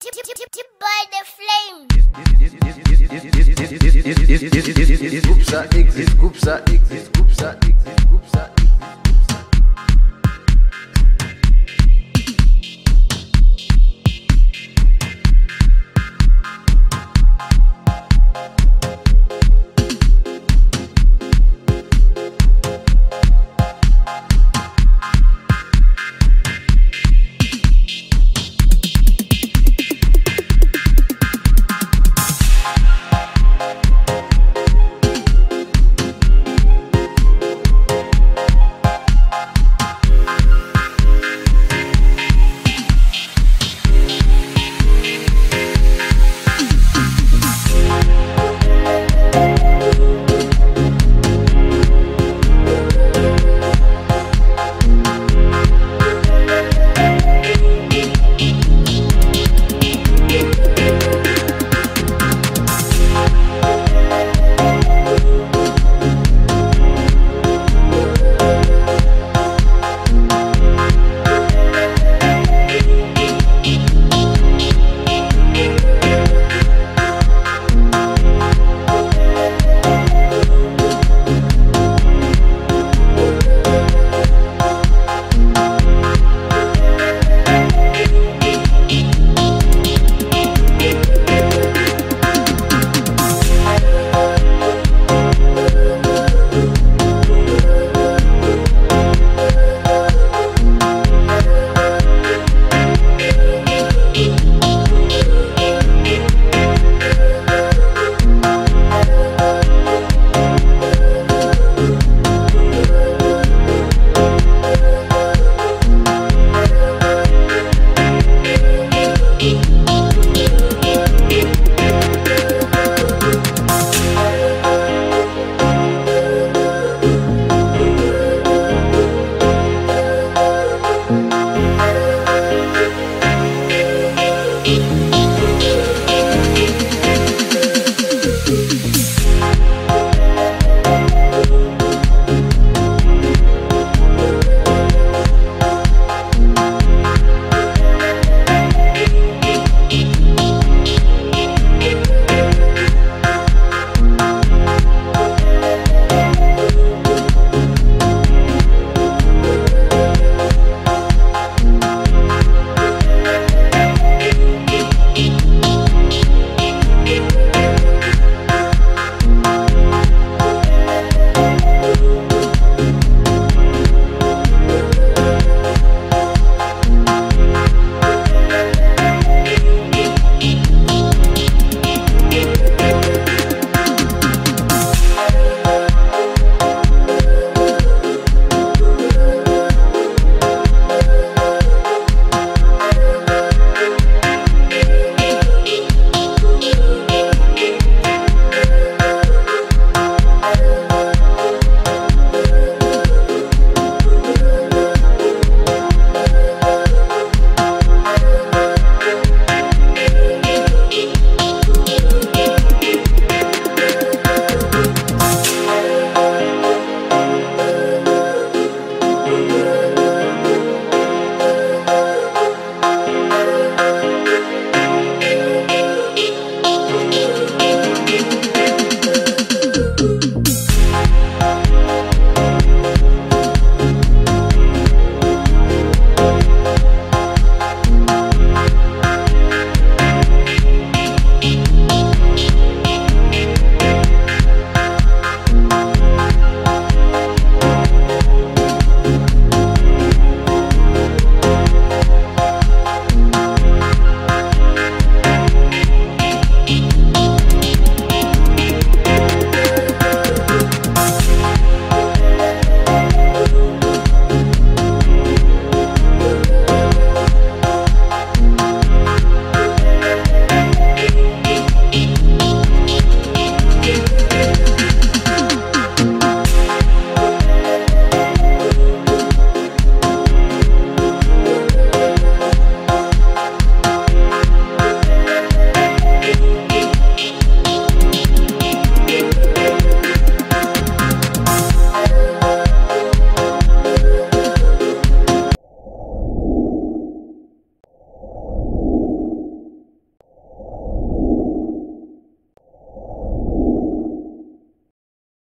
Tip, tip, tip, tip by the flames. Groups exist, groups.